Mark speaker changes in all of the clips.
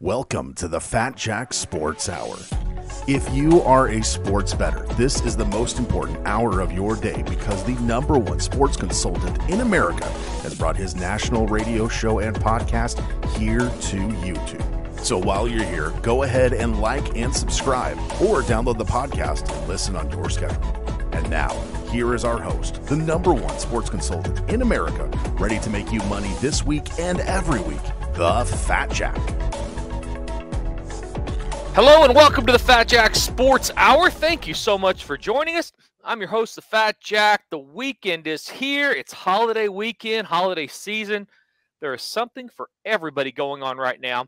Speaker 1: Welcome to the Fat Jack Sports Hour. If you are a sports bettor, this is the most important hour of your day because the number one sports consultant in America has brought his national radio show and podcast here to YouTube. So while you're here, go ahead and like and subscribe or download the podcast and listen on your schedule. And now, here is our host, the number one sports consultant in America, ready to make you money this week and every week, the Fat Jack.
Speaker 2: Hello and welcome to the Fat Jack Sports Hour. Thank you so much for joining us. I'm your host, the Fat Jack. The weekend is here. It's holiday weekend, holiday season. There is something for everybody going on right now.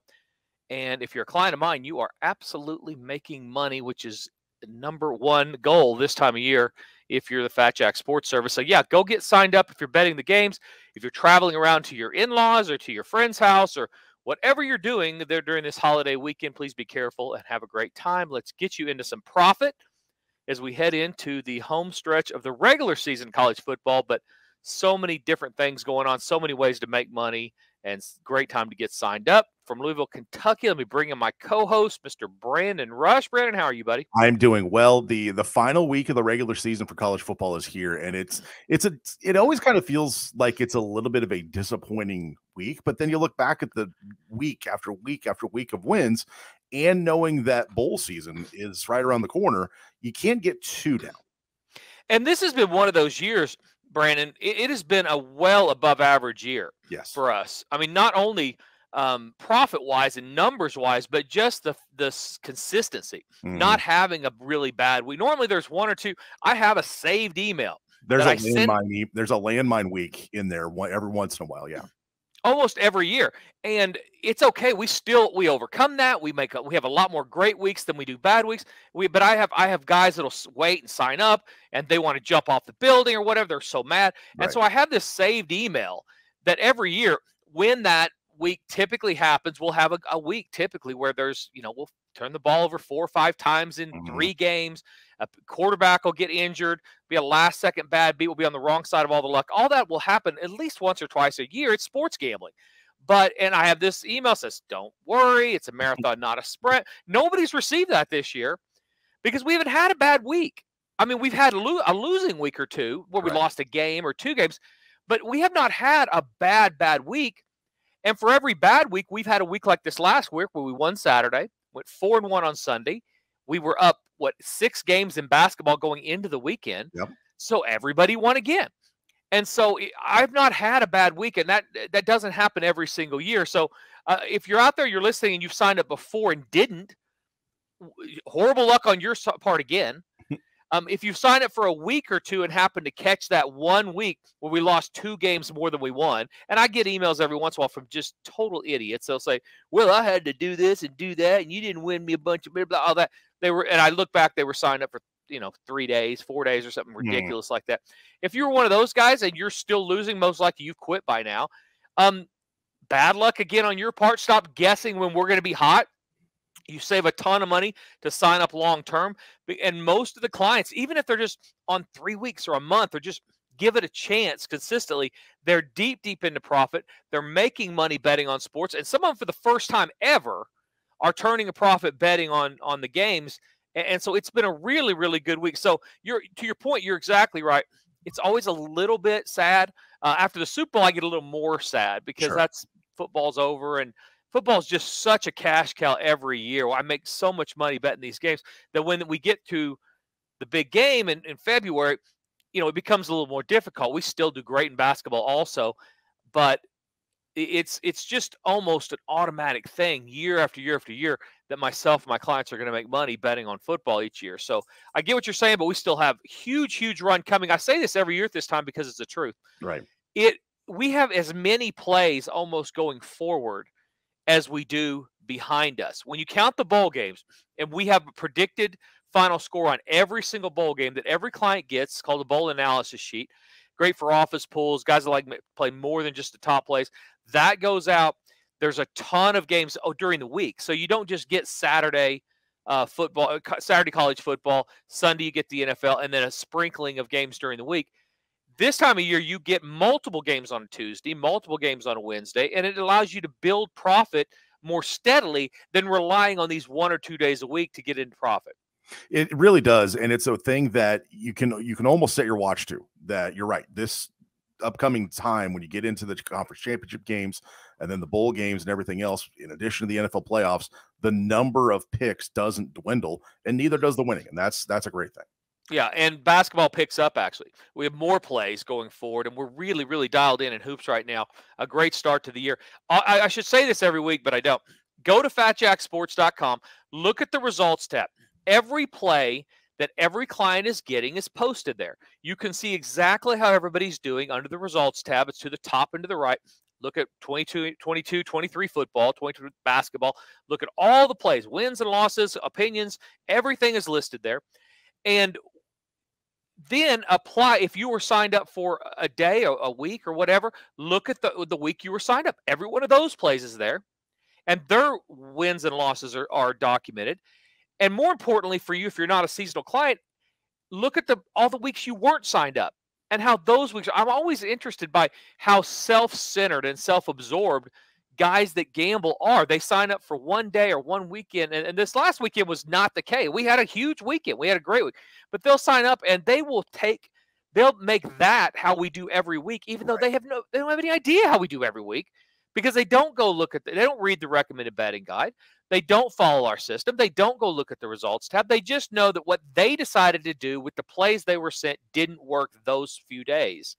Speaker 2: And if you're a client of mine, you are absolutely making money, which is the number one goal this time of year if you're the Fat Jack Sports Service. So, yeah, go get signed up if you're betting the games. If you're traveling around to your in laws or to your friend's house or whatever you're doing there during this holiday weekend, please be careful and have a great time. Let's get you into some profit as we head into the home stretch of the regular season college football. But so many different things going on, so many ways to make money, and great time to get signed up. From Louisville, Kentucky, let me bring in my co-host, Mr. Brandon Rush. Brandon, how are you, buddy?
Speaker 1: I'm doing well. the The final week of the regular season for college football is here, and it's it's a it always kind of feels like it's a little bit of a disappointing week, but then you look back at the week after week after week of wins, and knowing that bowl season is right around the corner, you can't get too down.
Speaker 2: And this has been one of those years Brandon, it, it, has been a well above average year
Speaker 1: yes.
Speaker 2: for us. I mean, not only um, profit wise and numbers wise, but just the the consistency, mm. not mm-hmm. having a really bad week. Normally, there's one or two. I have a saved email.
Speaker 1: There's a landmine. Send, there's a landmine week in there every once in a while. Yeah
Speaker 2: almost every year and it's okay we still we overcome that we make a, we have a lot more great weeks than we do bad weeks we but i have i have guys that'll wait and sign up and they want to jump off the building or whatever they're so mad right. and so i have this saved email that every year when that week typically happens we'll have a, a week typically where there's you know we'll turn the ball over four or five times in mm-hmm. three games. A quarterback will get injured, be a last second bad beat, will be on the wrong side of all the luck. All that will happen at least once or twice a year. It's sports gambling. But, and I have this email says, don't worry, it's a marathon, not a sprint. Nobody's received that this year because we haven't had a bad week. I mean, we've had lo- a losing week or two where we lost a game or two games, but we have not had a bad, bad week. And for every bad week, we've had a week like this last week where we won Saturday, went four and one on Sunday. We were up what six games in basketball going into the weekend.
Speaker 1: Yep.
Speaker 2: So everybody won again. And so I've not had a bad week, and that that doesn't happen every single year. So uh, if you're out there, you're listening, and you've signed up before and didn't, horrible luck on your part again. Um, if you sign up for a week or two and happen to catch that one week where we lost two games more than we won, and I get emails every once in a while from just total idiots. They'll say, "Well, I had to do this and do that, and you didn't win me a bunch of blah, blah all that." They were, and I look back, they were signed up for you know three days, four days, or something hmm. ridiculous mm. like that. If you're one of those guys and you're still losing, most likely you've quit by now. Um, bad luck again on your part. Stop guessing when we're going to be hot you save a ton of money to sign up long term. And most of the clients, even if they're just on three weeks or a month or just give it a chance consistently, they're deep, deep into profit. They're making money betting on sports. And some of them, for the first time ever, are turning a profit betting on on the games. And, so it's been a really, really good week. So you're to your point, you're exactly right. It's always a little bit sad. Uh, after the Super Bowl, I get a little more sad because sure. that's football's over and football is just such a cash cow every year. I make so much money betting these games that when we get to the big game in, in February, you know, it becomes a little more difficult. We still do great in basketball also, but it's it's just almost an automatic thing year after year after year that myself and my clients are going to make money betting on football each year. So I get what you're saying, but we still have huge, huge run coming. I say this every year at this time because it's the truth.
Speaker 1: Right.
Speaker 2: It we have as many plays almost going forward as we do behind us. When you count the bowl games, and we have a predicted final score on every single bowl game that every client gets, called a bowl analysis sheet. Great for office pools, guys that like play more than just the top plays. That goes out. There's a ton of games oh, during the week, so you don't just get Saturday uh, football, uh, Saturday college football, Sunday you get the NFL, and then a sprinkling of games during the week. This time of year, you get multiple games on Tuesday, multiple games on Wednesday, and it allows you to build profit more steadily than relying on these one or two days a week to get into profit.
Speaker 1: It really does, and it's a thing that you can you can almost set your watch to. That you're right. This upcoming time when you get into the conference championship games and then the bowl games and everything else, in addition to the NFL playoffs, the number of picks doesn't dwindle, and neither does the winning, and that's that's a great thing.
Speaker 2: Yeah, and basketball picks up actually. We have more plays going forward, and we're really, really dialed in in hoops right now. A great start to the year. I, I should say this every week, but I don't. Go to fatjacksports.com, look at the results tab. Every play that every client is getting is posted there. You can see exactly how everybody's doing under the results tab. It's to the top and to the right. Look at 22, 22, 23 football, 22 basketball. Look at all the plays, wins and losses, opinions. Everything is listed there. And then apply if you were signed up for a day or a week or whatever look at the the week you were signed up. Every one of those plays is there and their wins and losses are, are documented. And more importantly for you if you're not a seasonal client look at the all the weeks you weren't signed up and how those weeks i'm always interested by how self-centered and self-absorbed guys that gamble are. They sign up for one day or one weekend. And, and, this last weekend was not the case. We had a huge weekend. We had a great week. But they'll sign up and they will take, they'll make that how we do every week, even though they have no, they don't have any idea how we do every week because they don't go look at, the, they don't read the recommended betting guide. They don't follow our system. They don't go look at the results tab. They just know that what they decided to do with the plays they were sent didn't work those few days.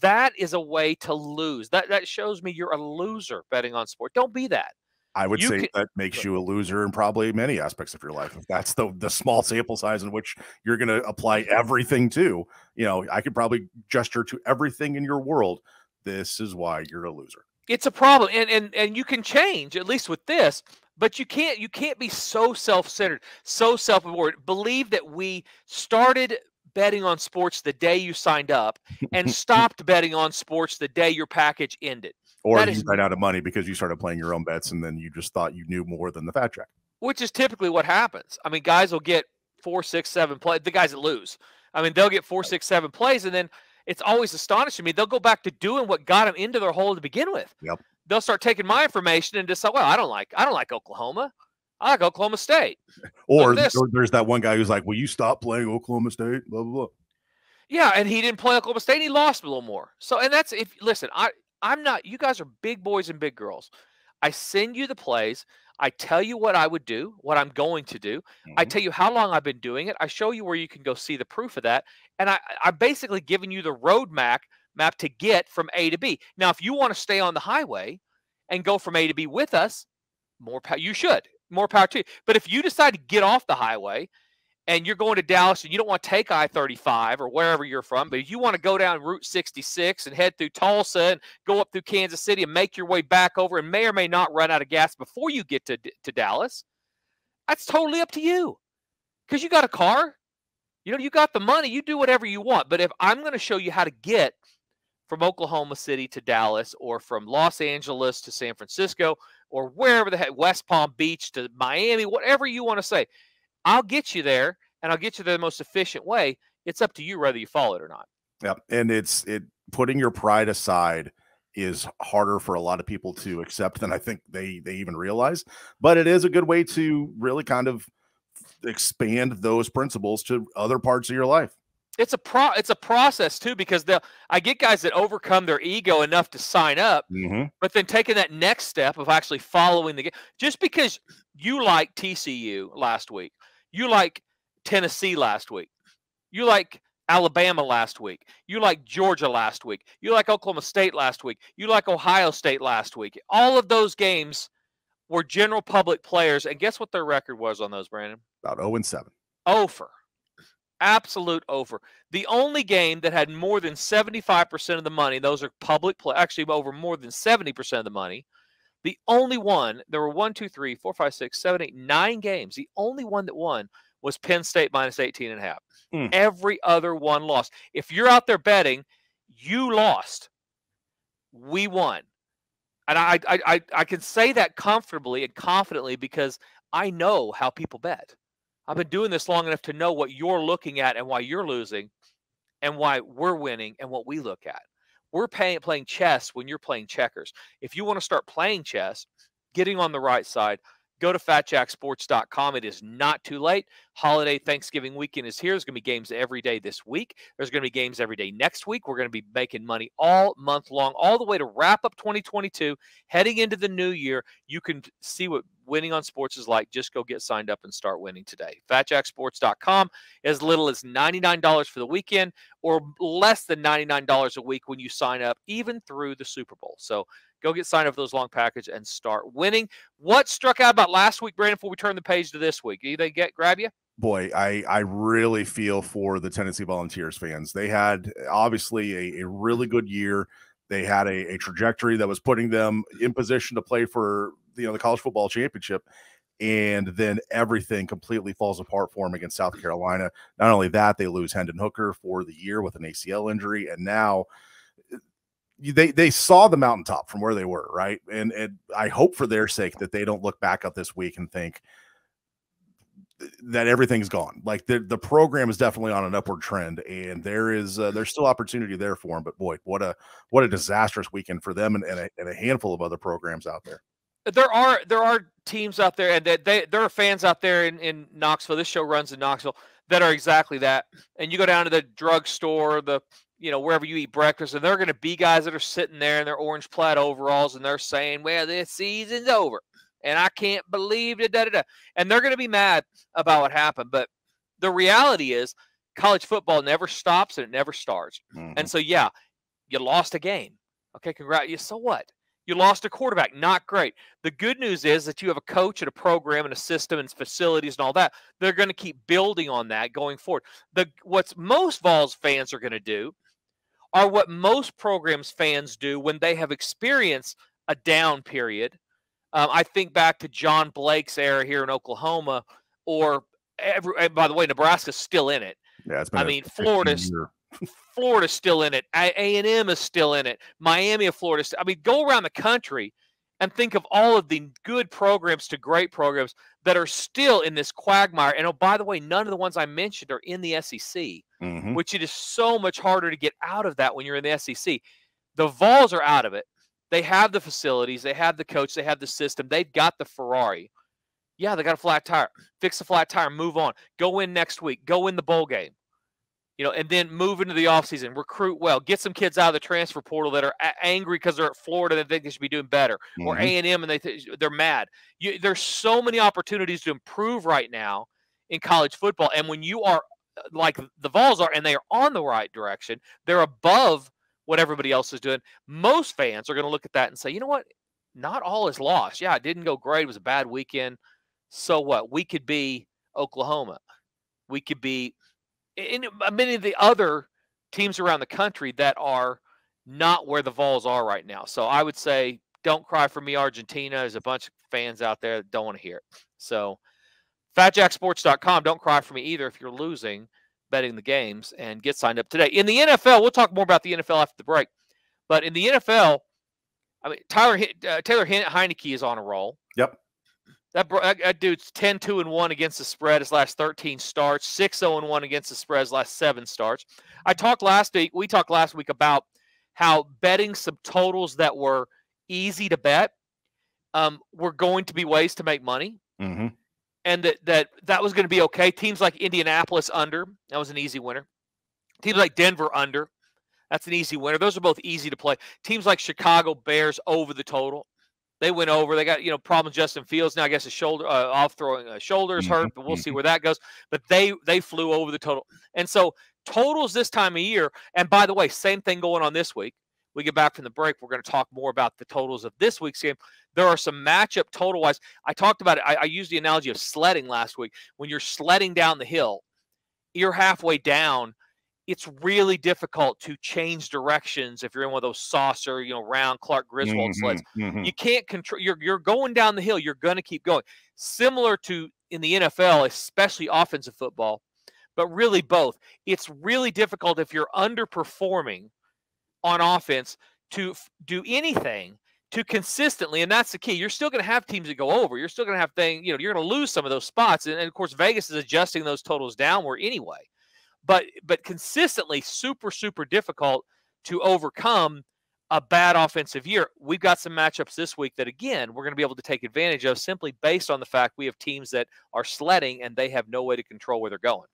Speaker 2: That is a way to lose. That that shows me you're a loser betting on sport. Don't be that.
Speaker 1: I would you say can, that makes you a loser in probably many aspects of your life. If that's the the small sample size in which you're going to apply everything to, you know, I could probably gesture to everything in your world. This is why you're a loser.
Speaker 2: It's a problem, and and and you can change at least with this, but you can't you can't be so self-centered, so self-aware. Believe that we started betting on sports the day you signed up and stopped betting on sports the day your package ended.
Speaker 1: Or that you is, ran out of money because you started playing your own bets and then you just thought you knew more than the Fat Jack.
Speaker 2: Which is typically what happens. I mean, guys will get four, six, seven plays. The guys that lose. I mean, they'll get four, six, seven plays, and then it's always astonishing me. They'll go back to doing what got them into their hole to begin with.
Speaker 1: Yep.
Speaker 2: They'll start taking my information and decide, well, I don't like, I don't like Oklahoma. I like Oklahoma State.
Speaker 1: Or, or there's that one guy who's like, "Will you stop playing Oklahoma State?" Blah blah blah.
Speaker 2: Yeah, and he didn't play Oklahoma State. he lost a little more. So, and that's if listen, I I'm not. You guys are big boys and big girls. I send you the plays. I tell you what I would do, what I'm going to do. Mm-hmm. I tell you how long I've been doing it. I show you where you can go see the proof of that. And I, I'm basically giving you the road map map to get from A to B. Now, if you want to stay on the highway and go from A to B with us, more power. You should more power to you. But if you decide to get off the highway and you're going to Dallas and you don't want to take I 35 or wherever you're from, but you want to go down Route 66 and head through Tulsa and go up through Kansas City and make your way back over and may or may not run out of gas before you get to, to Dallas, that's totally up to you because you got a car. You know, you got the money, you do whatever you want. But if I'm going to show you how to get from Oklahoma City to Dallas or from Los Angeles to San Francisco or wherever the heck, West Palm Beach to Miami, whatever you want to say I'll get you there and I'll get you there the most efficient way. It's up to you whether you follow it or not.
Speaker 1: Yeah. And it's it putting your pride aside is harder for a lot of people to accept than I think they they even realize. But it is a good way to really kind of expand those principles to other parts of your life.
Speaker 2: It's a pro it's a process too because the I get guys that overcome their ego enough to sign up,
Speaker 1: mm-hmm.
Speaker 2: but then taking that next step of actually following the game. Just because you like TCU last week you like Tennessee last week. You like Alabama last week. You like Georgia last week. You like Oklahoma State last week. You like Ohio State last week. All of those games were general public players. And guess what their record was on those, Brandon?
Speaker 1: About 0 and 7.
Speaker 2: Over. Absolute over. The only game that had more than 75% of the money, those are public play, actually over more than 70% of the money, the only one, there were one, two, three, four, five, six, seven, eight, nine games. The only one that won was Penn State minus 18 and a half. Mm. Every other one lost. If you're out there betting, you lost. We won. And I, I, I, I can say that comfortably and confidently because I know how people bet. I've been doing this long enough to know what you're looking at and why you're losing and why we're winning and what we look at. We're paying, playing chess when you're playing checkers. If you want to start playing chess, getting on the right side, go to fatjacksports.com. It is not too late. Holiday Thanksgiving weekend is here. There's going to be games every day this week. There's going to be games every day next week. We're going to be making money all month long, all the way to wrap up 2022, heading into the new year. You can see what winning on sports is like. Just go get signed up and start winning today. Fatjacksports.com, as little as $99 for the weekend or less than $99 a week when you sign up, even through the Super Bowl. So Go get signed up for those long package and start winning. What struck out about last week, Brandon, before we turn the page to this week? Did they get grab you?
Speaker 1: Boy, I, I really feel for the Tennessee Volunteers fans. They had obviously a, a really good year. They had a, a trajectory that was putting them in position to play for you know the college football championship and then everything completely falls apart for them against South Carolina. Not only that, they lose Hendon Hooker for the year with an ACL injury, and now they they saw the mountaintop from where they were, right? And and I hope for their sake that they don't look back up this week and think that everything's gone. Like the the program is definitely on an upward trend, and there is uh, there's still opportunity there for them. But boy, what a what a disastrous weekend for them and, and, a, and a handful of other programs out there.
Speaker 2: There are there are teams out there, and they, there are fans out there in, in Knoxville. This show runs in Knoxville that are exactly that. And you go down to the drugstore, the you know, wherever you eat breakfast, and they're going to be guys that are sitting there in their orange plaid overalls and they're saying, well, this season's over. And I can't believe it. Da, da, da. And they're going to be mad about what happened. But the reality is, college football never stops and it never starts. Mm-hmm. And so, yeah, you lost a game. Okay, congrats. You so what? You lost a quarterback. Not great. The good news is that you have a coach and a program and a system and facilities and all that. They're going to keep building on that going forward. The what's most Vols fans are going to do are what most programs fans do when they have experienced a down period. Um, I think back to John Blake's era here in Oklahoma, or every, by the way, Nebraska's still in it.
Speaker 1: Yeah,
Speaker 2: I mean, Florida's Florida's still in it. A and M is still in it. Miami of Florida. I mean, go around the country and think of all of the good programs to great programs that are still in this quagmire. And oh, by the way, none of the ones I mentioned are in the SEC, mm-hmm. which it is so much harder to get out of that when you're in the SEC. The Vols are out of it. They have the facilities, they have the coach, they have the system, they've got the Ferrari. Yeah, they got a flat tire. Fix the flat tire, move on. Go in next week. Go in the bowl game you know, and then move into the offseason, recruit well, get some kids out of the transfer portal that are a- angry because they're at Florida and they think they should be doing better, mm-hmm. or A and M and they th- they're mad. You, there's so many opportunities to improve right now in college football, and when you are uh, like the Vols are, and they are on the right direction, they're above what everybody else is doing. Most fans are going to look at that and say, you know what, not all is lost. Yeah, it didn't go great. It was a bad weekend. So what? We could be Oklahoma. We could be in many of the other teams around the country that are not where the Vols are right now. So I would say, don't cry for me, Argentina. There's a bunch of fans out there that don't want to hear it. So fatjacksports.com, don't cry for me either if you're losing betting the games and get signed up today. In the NFL, we'll talk more about the NFL after the break. But in the NFL, I mean, Tyler uh, Taylor Heinicke is on a roll.
Speaker 1: Yep.
Speaker 2: That, that dude's 10 2 and 1 against the spread his last 13 starts, 6 0 and 1 against the spread his last seven starts. I talked last week, we talked last week about how betting some totals that were easy to bet um, were going to be ways to make money. Mm-hmm. And that, that that was going to be okay. Teams like Indianapolis under, that was an easy winner. Teams like Denver under, that's an easy winner. Those are both easy to play. Teams like Chicago Bears over the total, they went over. They got you know problems. Justin Fields now I guess his shoulder uh, off throwing uh, shoulders mm-hmm. hurt, but we'll see mm-hmm. where that goes. But they they flew over the total, and so totals this time of year. And by the way, same thing going on this week. We get back from the break. We're going to talk more about the totals of this week's game. There are some matchup total wise. I talked about it. I, I used the analogy of sledding last week. When you're sledding down the hill, you're halfway down it's really difficult to change directions if you're in one of those saucer, you know, round Clark Griswold mm-hmm, sleds. Mm-hmm. You can't control. You're you're going down the hill. You're going to keep going. Similar to in the NFL, especially offensive football, but really both. It's really difficult if you're underperforming on offense to f- do anything to consistently, and that's the key. You're still going to have teams that go over. You're still going to have things. You know, you're going to lose some of those spots, and, and of course, Vegas is adjusting those totals downward anyway but but consistently super super difficult to overcome a bad offensive year. We've got some matchups this week that, again, we're going to be able to take advantage of simply based on the fact we have teams that are sledding and they have no way to control where they're going.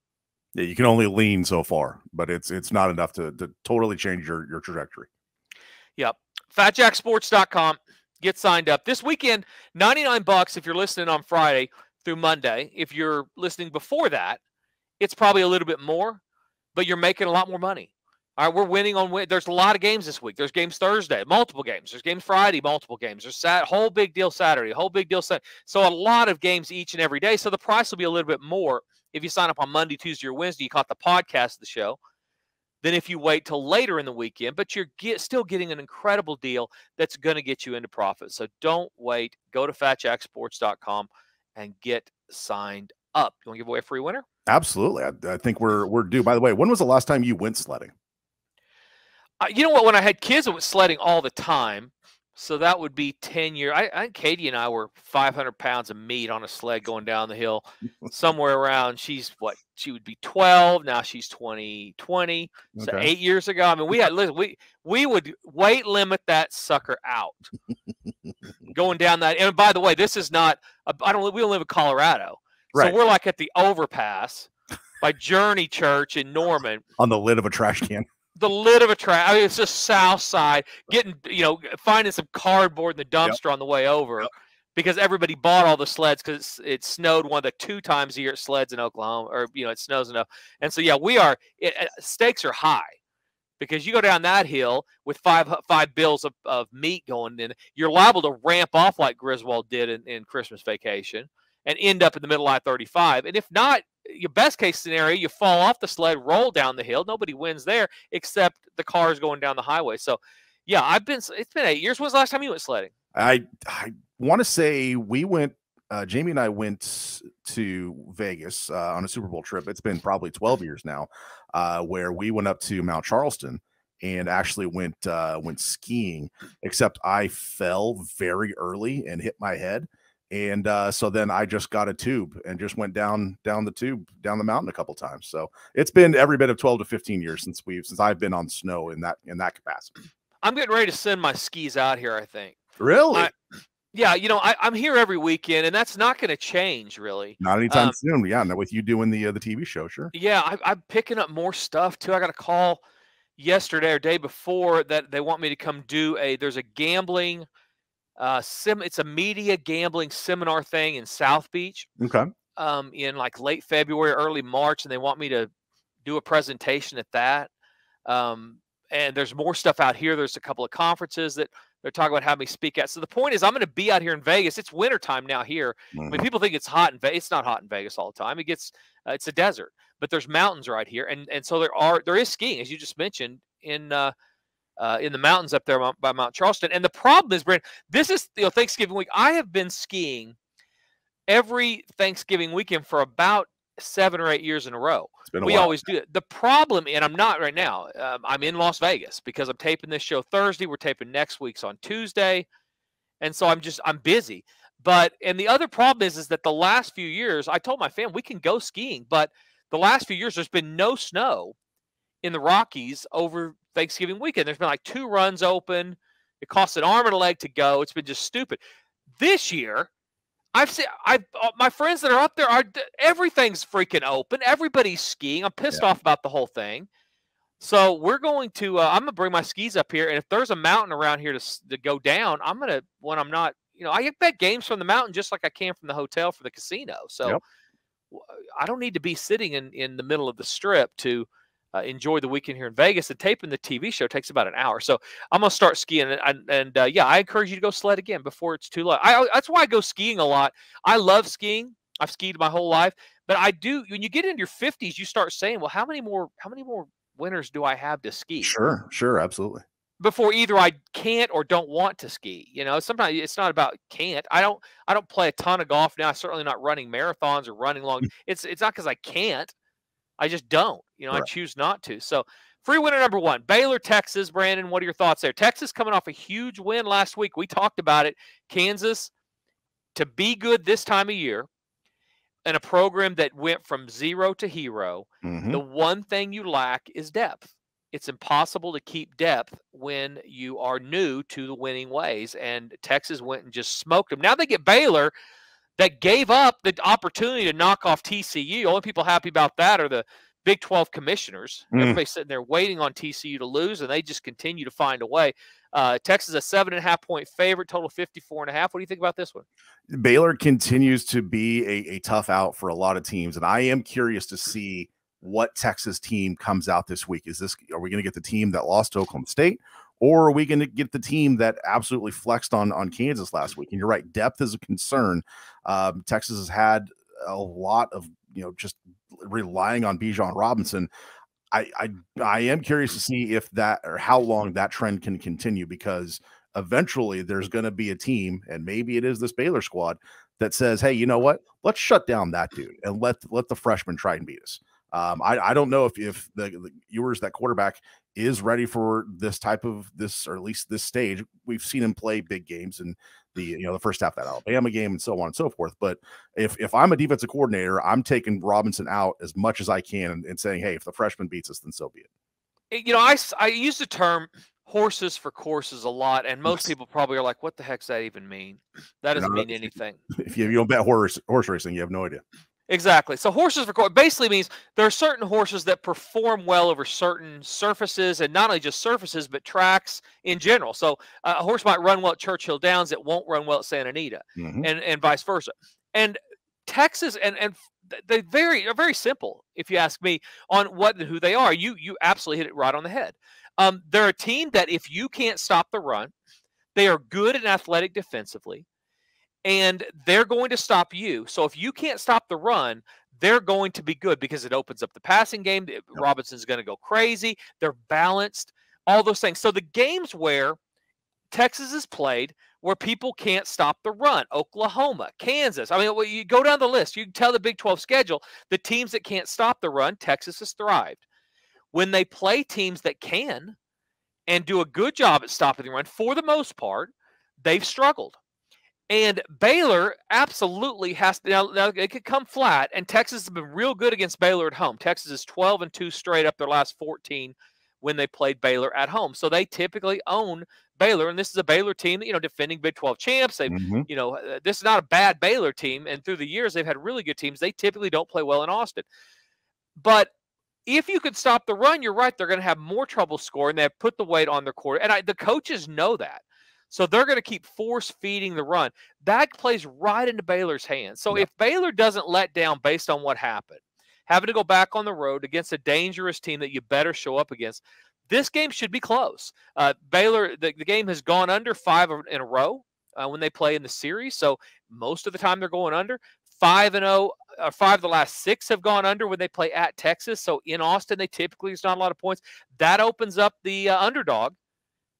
Speaker 1: Yeah, you can only lean so far, but it's it's not enough to, to totally change your, your trajectory.
Speaker 2: Yep. FatJackSports.com. Get signed up. This weekend, 99 bucks if you're listening on Friday through Monday. If you're listening before that, it's probably a little bit more, but you're making a lot more money. All right, we're winning on. win. There's a lot of games this week. There's games Thursday, multiple games. There's games Friday, multiple games. There's sat whole big deal Saturday, whole big deal Saturday. So a lot of games each and every day. So the price will be a little bit more if you sign up on Monday, Tuesday, or Wednesday. You caught the podcast of the show. Than if you wait till later in the weekend, but you're get, still getting an incredible deal that's going to get you into profit. So don't wait. Go to fatjacksports.com and get signed up. You want to give away a free winner?
Speaker 1: Absolutely. I, I think we're we're due. By the way, when was the last time you went sledding?
Speaker 2: Uh, you know what? When I had kids, I was sledding all the time. So that would be 10 years. I, I Katie and I were 500 pounds of meat on a sled going down the hill somewhere around. She's what? She would be 12. Now she's 20, 20. So okay. eight years ago. I mean, we had, listen, we, we would weight limit that sucker out going down that. And by the way, this is not, I don't, we don't live in Colorado. Right. So we're like at the overpass by Journey Church in Norman.
Speaker 1: On the lid of a trash can
Speaker 2: the lid of a trash. I mean, it's just south side, getting you know, finding some cardboard in the dumpster yep. on the way over. Yep. Because everybody bought all the sleds because it snowed one of the two times a year it sleds in Oklahoma, or you know it snows enough, and so yeah, we are it, stakes are high because you go down that hill with five five bills of, of meat going in, you're liable to ramp off like Griswold did in, in Christmas Vacation and end up in the middle of I-35. And if not, your best case scenario, you fall off the sled, roll down the hill. Nobody wins there except the cars going down the highway. So, yeah, I've been. It's been eight years. When's the last time you went sledding?
Speaker 1: I I want to say we went. Uh, Jamie and I went to Vegas uh, on a Super Bowl trip. It's been probably 12 years now, uh, where we went up to Mount Charleston and actually went uh, went skiing. Except I fell very early and hit my head and uh, so then I just got a tube and just went down down the tube down the mountain a couple times. So it's been every bit of twelve to fifteen years since we've since I've been on snow in that in that capacity.
Speaker 2: I'm getting ready to send my skis out here. I think.
Speaker 1: Really? I,
Speaker 2: yeah, you know, I, am here every weekend, and that's not going to change really.
Speaker 1: Not anytime um, soon. Yeah, no, with you doing the uh, the TV show, sure.
Speaker 2: Yeah, I, I'm picking up more stuff too. I got a call yesterday or day before that they want me to come do a. There's a gambling uh, sim. It's a media gambling seminar thing in South Beach.
Speaker 1: Okay.
Speaker 2: Um, in like late February, early March, and they want me to do a presentation at that. Um, and there's more stuff out here. There's a couple of conferences that they're talking about having me speak at. So the point is, I'm going to be out here in Vegas. It's wintertime now here. Mm-hmm. I mean, mm-hmm. people think it's hot in Vegas. It's not hot in Vegas all the time. It gets uh, it's a desert, but there's mountains right here, and and so there are there is skiing, as you just mentioned, in uh, uh, in the mountains up there by Mount Charleston. And the problem is, Brent, this is you know Thanksgiving week. I have been skiing every Thanksgiving weekend for about seven or eight years in a row.
Speaker 1: A
Speaker 2: we
Speaker 1: while.
Speaker 2: always do it. The problem, and I'm not right now. Um, I'm in Las Vegas because I'm taping this show Thursday. We're taping next week's on Tuesday, and so I'm just I'm busy. But and the other problem is is that the last few years, I told my family we can go skiing, but the last few years there's been no snow in the Rockies over Thanksgiving weekend. There's been like two runs open. It costs an arm and a leg to go. It's been just stupid. This year, I've seen I uh, my friends that are up there are everything's freaking open. Everybody's skiing. I'm pissed yeah. off about the whole thing. So we're going to. Uh, I'm gonna bring my skis up here, and if there's a mountain around here to to go down, I'm gonna when I'm not. You know, I get bet games from the mountain just like I can from the hotel for the casino. So yep. I don't need to be sitting in in the middle of the strip to uh, enjoy the weekend here in Vegas. And taping the TV show takes about an hour, so I'm gonna start skiing. And, and uh, yeah, I encourage you to go sled again before it's too late. I, that's why I go skiing a lot. I love skiing. I've skied my whole life, but I do. When you get into your 50s, you start saying, "Well, how many more? How many more winters do I have to ski?"
Speaker 1: Sure, sure, absolutely.
Speaker 2: Before either I can't or don't want to ski. You know, sometimes it's not about can't. I don't. I don't play a ton of golf now. I'm certainly not running marathons or running long. Mm. it's it's not because I can't. I just don't. You know, right. I choose not to. So free winner number one, Baylor, Texas. Brandon, what are your thoughts there? Texas coming off a huge win last week. We talked about it. Kansas to be good this time of year and a program that went from zero to hero. Mm-hmm. The one thing you lack is depth. it's impossible to keep depth when you are new to the winning ways. And Texas went and just smoked them. Now they get Baylor that gave up the opportunity to knock off TCU. Only people happy about that are the Big 12 commissioners. Mm. Everybody's sitting there waiting on TCU to lose, and they just continue to find a way. Uh, Texas a seven and a half point favorite, total 54 and a half. What do you think about this one?
Speaker 1: Baylor continues to be a, a tough out for a lot of teams, and I am curious to see what Texas team comes out this week. Is this are we going to get the team that lost to Oklahoma State, or are we going to get the team that absolutely flexed on on Kansas last week? And you're right, depth is a concern. Um, Texas has had a lot of you know just relying on Bijan Robinson. I, I I am curious to see if that or how long that trend can continue because eventually there's going to be a team and maybe it is this Baylor squad that says, "Hey, you know what? Let's shut down that dude and let let the freshman try and beat us." Um, I, I don't know if if the, the Ewers that quarterback is ready for this type of this or at least this stage. We've seen him play big games and the you know the first half that Alabama game and so on and so forth. But if if I'm a defensive coordinator, I'm taking Robinson out as much as I can and, and saying, hey, if the freshman beats us, then so be it.
Speaker 2: Eh, you know, I I use the term horses for courses a lot, and most people probably are like, "What the heck's that even mean?" That doesn't no, mean anything.
Speaker 1: If you, you don't bet horse horse racing, you have no idea.
Speaker 2: Exactly. So horses for course basically means there are certain horses that perform well over certain surfaces, and not only just surfaces, but tracks in general. So uh, a horse might run well at Churchill Downs, it won't run well at Santa Anita, mm-hmm. and and vice versa. And Texas and and they very are very simple, if you ask me, on what and who they are. You you absolutely hit it right on the head. Um, they're a team that if you can't stop the run, they are good and athletic defensively and they're going to stop you. So if you can't stop the run, they're going to be good because it opens up the passing game. Yep. Robinson's going to go crazy. They're balanced, all those things. So the games where Texas is played where people can't stop the run, Oklahoma, Kansas. I mean, well, you go down the list, you can tell the Big 12 schedule, the teams that can't stop the run, Texas has thrived. When they play teams that can and do a good job at stopping the run, for the most part, they've struggled. And Baylor absolutely has to now, now it could come flat, and Texas has been real good against Baylor at home. Texas is 12 and 2 straight up their last 14 when they played Baylor at home. So they typically own Baylor, and this is a Baylor team that, you know, defending Big 12 champs. They, mm-hmm. you know, uh, this is not a bad Baylor team, and through the years they've had really good teams. They typically don't play well in Austin. But if you could stop the run, you're right. They're going to have more trouble scoring. They have put the weight on their quarter, and I, the coaches know that. So they're going to keep force feeding the run. That plays right into Baylor's hands. So if Baylor doesn't let down based on what happened, having to go back on the road against a dangerous team that you better show up against, this game should be close. Uh, Baylor, the, the game has gone under five in a row uh, when they play in the series. So most of the time they're going under. Five and zero, oh, or five of the last six have gone under when they play at Texas. So in Austin, they typically it's not a lot of points. That opens up the uh, underdog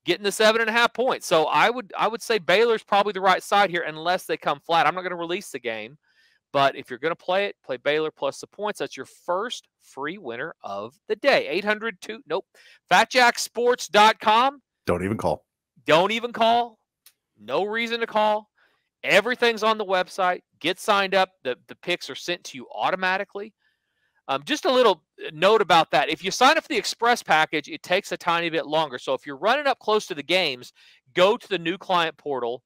Speaker 2: getting the seven and a half points. So I would I would say Baylor's probably the right side here unless they come flat. I'm not going to release the game, but if you're going to play it, play Baylor plus the points. That's your first free winner of the day. 802 nope. fatjacksports.com.
Speaker 1: Don't even call.
Speaker 2: Don't even call. No reason to call. Everything's on the website. Get signed up. The the picks are sent to you automatically. Um, just a little uh, note about that. If you sign up for the express package, it takes a tiny bit longer. So if you're running up close to the games, go to the new client portal,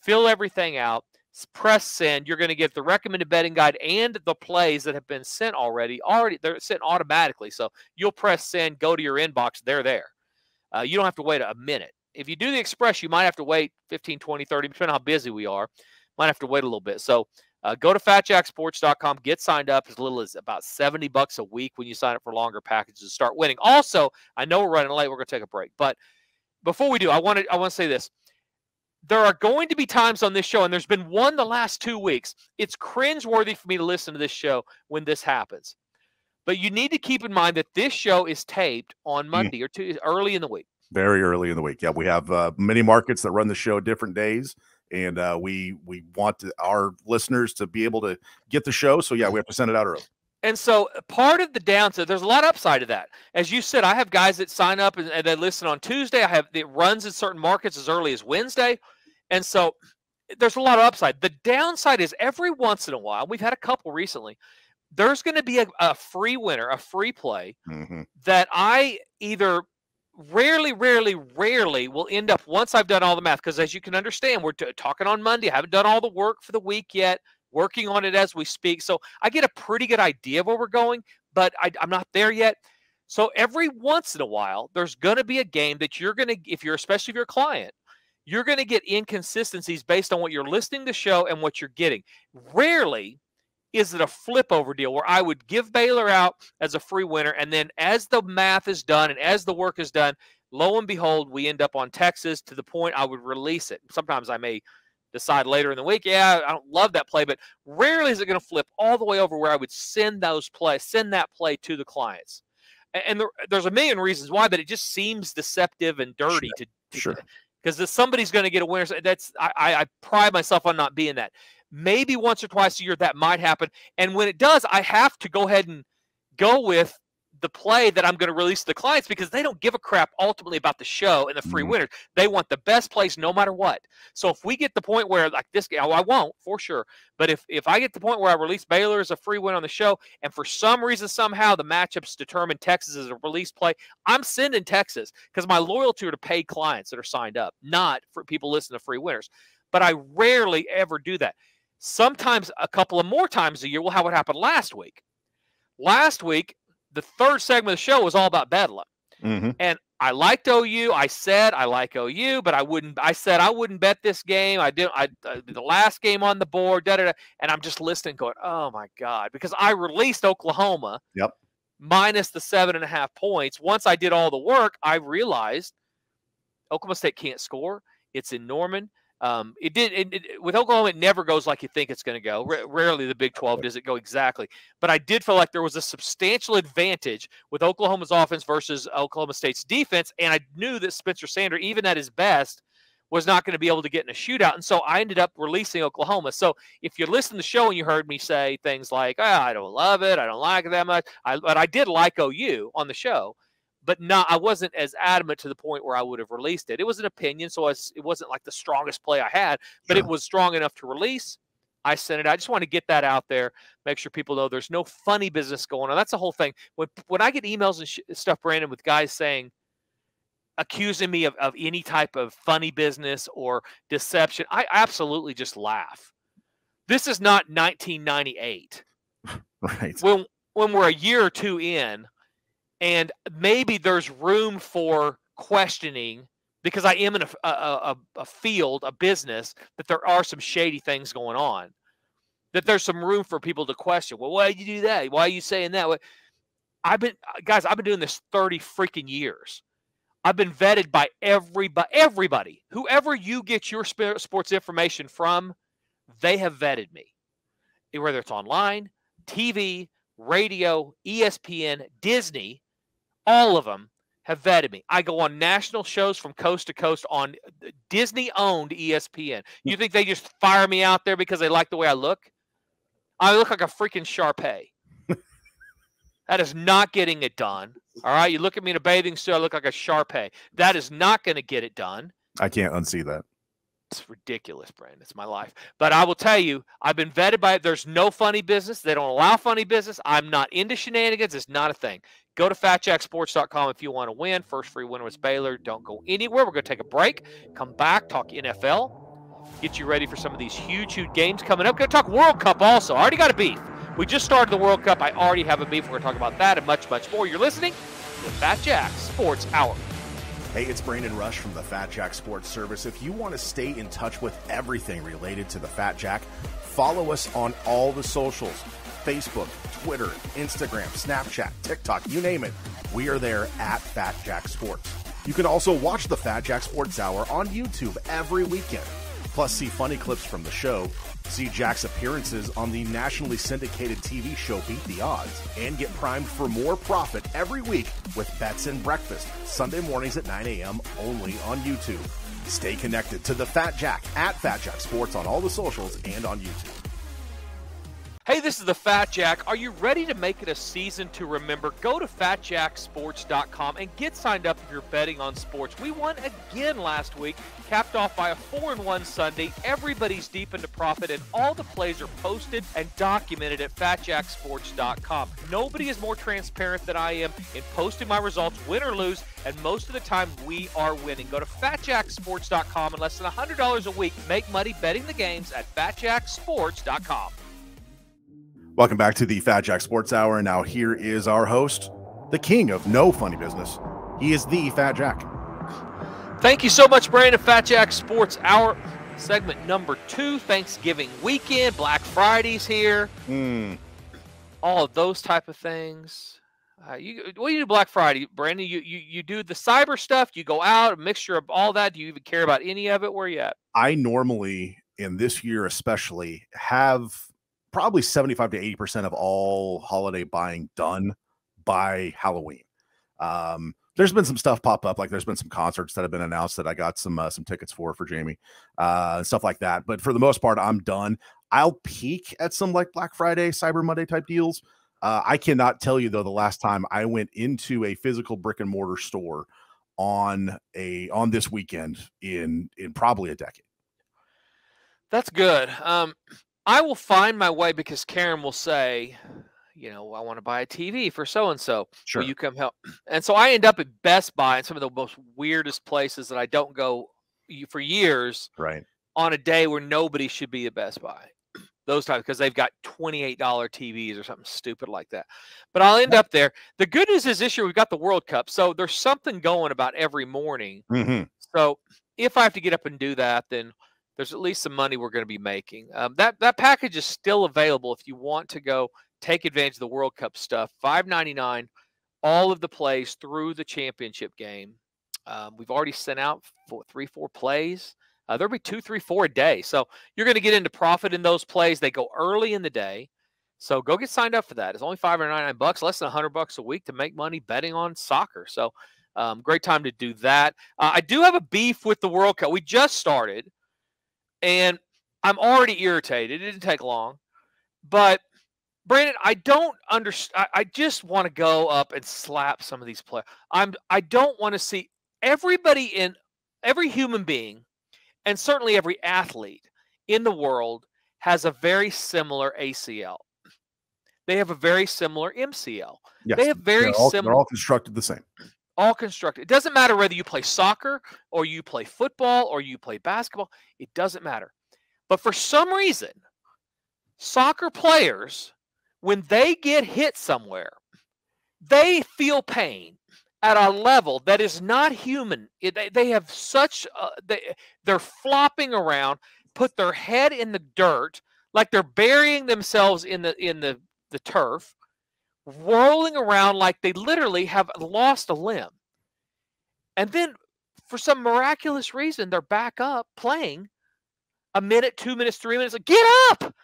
Speaker 2: fill everything out, press send. You're going to get the recommended betting guide and the plays that have been sent already. Already they're sent automatically. So you'll press send, go to your inbox, they're there. Uh, you don't have to wait a minute. If you do the express, you might have to wait 15, 20, 30, depending on how busy we are. Might have to wait a little bit. So uh, go to fatjacksports.com, get signed up as little as about 70 bucks a week when you sign up for longer packages and start winning. Also, I know we're running late, we're going to take a break, but before we do, I want to I want to say this. There are going to be times on this show, and there's been one the last two weeks. It's cringeworthy for me to listen to this show when this happens. But you need to keep in mind that this show is taped on mm. Monday mm. or two early in the week.
Speaker 1: Very early in the week. Yeah, we have uh, many markets that run the show different days and uh, we we want to, our listeners to be able to get the show. So yeah, we have to send it out early.
Speaker 2: And so uh, part of the downside, there's a lot of upside to that. As you said, I have guys that sign up and, and they listen on Tuesday. I have it runs in certain markets as early as Wednesday, and so there's a lot of upside. The downside is every once in a while, we've had a couple recently. there's going to be a, a, free winner, a free play
Speaker 1: Mm-hmm.
Speaker 2: that I either rarely, rarely, rarely will end up once I've done all the math. Because as you can understand, we're t- talking on Monday. I haven't done all the work for the week yet, working on it as we speak. So I get a pretty good idea of where we're going, but I, I'm not there yet. So every once in a while, there's going to be a game that you're going to, if you're especially if you're a client, you're going to get inconsistencies based on what you're listening to show and what you're getting. Rarely is it a flip over deal where I would give Baylor out as a free winner, and then as the math is done and as the work is done, lo and behold, we end up on Texas to the point I would release it. Sometimes I may decide later in the week, yeah, I don't love that play, but rarely is it going to flip all the way over where I would send those play, send that play to the clients. And, there, there's a million reasons why, but it just seems deceptive and dirty
Speaker 1: Sure.
Speaker 2: to, to
Speaker 1: Sure.
Speaker 2: because somebody's going to get a winner. That's I, I, I pride myself on not being that. Maybe once or twice a year that might happen, and when it does, I have to go ahead and go with the play that I'm going to release to the clients because they don't give a crap ultimately about the show and the free
Speaker 1: Mhm.
Speaker 2: winners. They want the best plays no matter what. So if we get the point where like this game, oh, I won't for sure. But if if I get the point where I release Baylor as a free win on the show, and for some reason somehow the matchups determine Texas as a release play, I'm sending Texas because my loyalty are to paid clients that are signed up, not for people listening to free winners. But I rarely ever do that. Sometimes a couple of more times a year, we'll have what happened last week. Last week, the third segment of the show was all about Bedlam.
Speaker 1: Mm-hmm.
Speaker 2: And I liked OU. I said I like OU, but I wouldn't. I said I wouldn't bet this game. I did. I uh, the last game on the board. Da, da, da, and I'm just listening, going, "Oh my god!" Because I released Oklahoma.
Speaker 1: Yep.
Speaker 2: Minus the seven and a half points. Once I did all the work, I realized Oklahoma State can't score. It's in Norman. Um, it did it, it- with Oklahoma. It never goes like you think it's going to go. Ra- rarely the Big Twelve does it go exactly. But I did feel like there was a substantial advantage with Oklahoma's offense versus Oklahoma State's defense, and I knew that Spencer Sanders, even at his best, was not going to be able to get in a shootout, and so I ended up releasing Oklahoma. So if you listen to the show and you heard me say things like, "Ah, "I don't love it, I don't like it that much," I, but I did like OU on the show, but not I wasn't as adamant to the point where I would have released it. It was an opinion, so I was, it wasn't like the strongest play I had, but it was strong enough to release. I sent it. I just want to get that out there, make sure people know there's no funny business going on. That's the whole thing. When when I get emails and sh- stuff, Brandon, with guys saying, accusing me of, of any type of funny business or deception, I absolutely just laugh. This is not 1998
Speaker 1: Right.
Speaker 2: when when we're a year or two in and maybe there's room for questioning because I am in a a field, a business that there are some shady things going on. That there's some room for people to question. Well, why you do that? Why are you saying that? I've been guys. I've been doing this thirty freaking years. I've been vetted by everybody. Everybody, whoever you get your sports information from, they have vetted me. Whether it's online, TV, radio, ESPN, Disney, all of them have vetted me. I go on national shows from coast to coast on uh, Disney owned ESPN. Hmm. You think they just fire me out there because they like the way I look? I look like a freaking Shar-Pei. that is not getting it done. All right. You look at me in a bathing suit, I look like a Shar-Pei. That is not going to get it done.
Speaker 1: I can't unsee that.
Speaker 2: It's ridiculous, Brandon. It's my life. But I will tell you, I've been vetted by it. There's no funny business. They don't allow funny business. I'm not into shenanigans. It's not a thing. Go to fatjacksports.com if you want to win. First free winner was Baylor. Don't go anywhere. We're going to take a break. Come back, talk NFL. Get you ready for some of these huge, huge games coming up. Going to talk World Cup also. I already got a beef. We just started the World Cup. I already have a beef. We're going to talk about that and much, much more. You're listening to Fat Jack Sports Hour.
Speaker 1: Hey, it's Brandon Rush from the Fat Jack Sports Service. If you want to stay in touch with everything related to the Fat Jack, follow us on all the socials Facebook, Twitter, Instagram, Snapchat, TikTok, you name it. We are there at Fat Jack Sports. You can also watch the Fat Jack Sports Hour on YouTube every weekend. Plus, see funny clips from the show, see Jack's appearances on the nationally syndicated TV show Beat the Odds, and get primed for more profit every week with Bets and Breakfast, Sunday mornings at 9 a.m. only on YouTube. Stay connected to the Fat Jack at Fat Jack Sports on all the socials and on YouTube.
Speaker 2: Hey, this is the Fat Jack. Are you ready to make it a season to remember? Go to fatjacksports.com and get signed up if you're betting on sports. We won again last week, capped off by a 4 and 1 Sunday. Everybody's deep into profit, and all the plays are posted and documented at fatjacksports.com. Nobody is more transparent than I am in posting my results, win or lose, and most of the time we are winning. Go to fatjacksports.com and less than $100 a week. Make money betting the games at fatjacksports.com.
Speaker 1: Welcome back to the Fat Jack Sports Hour. And now here is our host, the king of no funny business. He is the Fat Jack.
Speaker 2: Thank you so much, Brandon. Fat Jack Sports Hour, segment number two. Thanksgiving weekend, Black Friday's here.
Speaker 1: Mm.
Speaker 2: All of those type of things. Uh, you, what do you do Black Friday, Brandon? You, you you do the cyber stuff. You go out, a mixture of all that. Do you even care about any of it? Where you at?
Speaker 1: I normally, in this year especially, have probably 75 to 80% of all holiday buying done by Halloween. Um, there's been some stuff pop up, like there's been some concerts that have been announced that I got some uh, some tickets for for Jamie, uh, stuff like that. But for the most part, I'm done. I'll peek at some like Black Friday, Cyber Monday type deals. Uh, I cannot tell you though the last time I went into a physical brick and mortar store on a on this weekend in in probably a decade.
Speaker 2: That's good. Um, I will find my way because Karen will say, you know, I want to buy a TV for so and so.
Speaker 1: Sure.
Speaker 2: Will you come help? And so I end up at Best Buy in some of the most weirdest places that I don't go for years.
Speaker 1: Right.
Speaker 2: On a day where nobody should be at Best Buy. Those times because they've got $28 TVs or something stupid like that. But I'll end up there. The good news is this year we've got the World Cup. So there's something going about every morning.
Speaker 1: Mm-hmm.
Speaker 2: So if I have to get up and do that, then there's at least some money we're going to be making. Um, that that package is still available if you want to go take advantage of the World Cup stuff. Five ninety nine, all of the plays through the championship game. Um, we've already sent out four, three, four plays. Uh, there'll be two, three, four a day. So you're going to get into profit in those plays. They go early in the day. So go get signed up for that. It's only 599 bucks, less than 100 bucks a week to make money betting on soccer. So um, great time to do that. Uh, I do have a beef with the World Cup. We just started. And I'm already irritated. It didn't take long. But Brandon, I don't understand. I just want to go up and slap some of these players. I'm I don't want to see everybody in every human being and certainly every athlete in the world has a very similar ACL. They have a very similar MCL.
Speaker 1: Yes,
Speaker 2: they have very
Speaker 1: they're all,
Speaker 2: similar.
Speaker 1: They're all constructed the same.
Speaker 2: All constructed. It doesn't matter whether you play soccer or you play football or you play basketball. It doesn't matter. But for some reason, soccer players, when they get hit somewhere, they feel pain at a level that is not human. They, they have such, uh, they, they're flopping around, put their head in the dirt, like they're burying themselves in the in the the turf, rolling around like they literally have lost a limb. And then for some miraculous reason, they're back up playing a minute, two minutes, three minutes. Like, get up!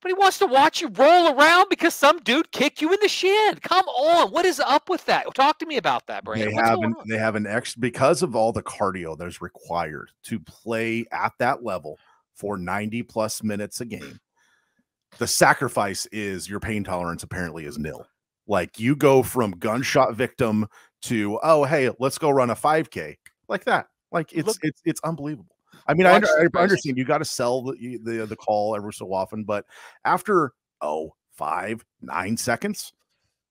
Speaker 2: But he wants to watch you roll around because some dude kicked you in the shin. Come on, what is up with that? Talk to me about that, Brandon.
Speaker 1: They
Speaker 2: What's
Speaker 1: have an, they have an ex because of all the cardio that's required to play at that level for 90 plus minutes a game. The sacrifice is your pain tolerance apparently is nil. Like you go from gunshot victim to oh hey let's go run a 5k like that. Like it's
Speaker 2: Look-
Speaker 1: it's it's unbelievable. I mean, I,
Speaker 2: Watch
Speaker 1: under,
Speaker 2: the
Speaker 1: I understand you got to sell the, the the call every so often, but after oh five nine seconds,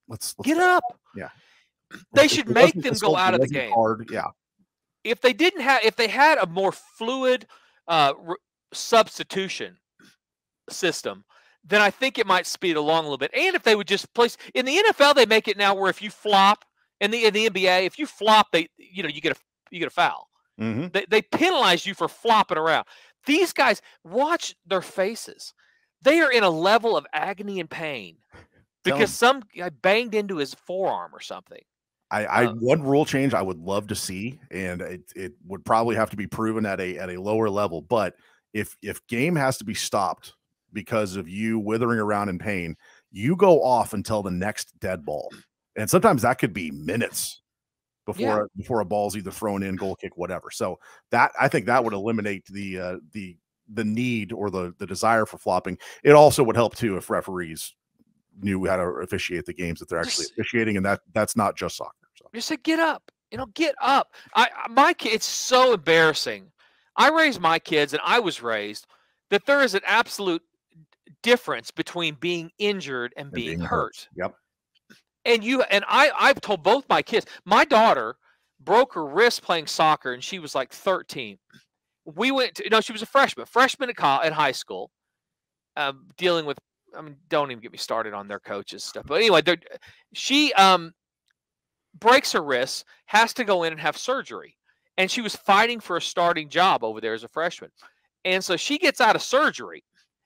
Speaker 1: let's, let's
Speaker 2: Get up.
Speaker 1: Yeah.
Speaker 2: They should make them go out of the game.
Speaker 1: Hard, yeah.
Speaker 2: if they didn't have if they had a more fluid uh, substitution system then i think it might speed along a little bit. And if they would just place in the nfl they make it now where if you flop in the in the nba if you flop they you know you get a you get a foul.
Speaker 1: Mhm.
Speaker 2: they, they penalize you for flopping around. These guys watch their faces. They are in a level of agony and pain because some guy banged into his forearm or something.
Speaker 1: I, I
Speaker 2: Uh,
Speaker 1: one rule change I would love to see, and it, it would probably have to be proven at a at a lower level. But if if game has to be stopped because of you withering around in pain, you go off until the next dead ball, and sometimes that could be minutes before
Speaker 2: Yeah.
Speaker 1: before a ball's either thrown in, goal kick, whatever. So that I think that would eliminate the uh, the the need or the the desire for flopping. It also would help too if referees knew how to officiate the games that they're actually
Speaker 2: Just-
Speaker 1: officiating, and that that's not just soccer. So
Speaker 2: Just say get up. You know, get up. I my kid. It's so embarrassing. I raised my kids, and I was raised that there is an absolute difference between being injured and,
Speaker 1: and
Speaker 2: being,
Speaker 1: being
Speaker 2: hurt.
Speaker 1: Yep.
Speaker 2: And you and I. I've told both my kids. My daughter broke her wrist playing soccer, and she was like 13. We went to no, she was a freshman, freshman at, col- at high school, um, dealing with. I mean, don't even get me started on their coaches stuff. But anyway, she um breaks her wrist, has to go in and have surgery. And she was fighting for a starting job over there as a freshman. And so she gets out of surgery.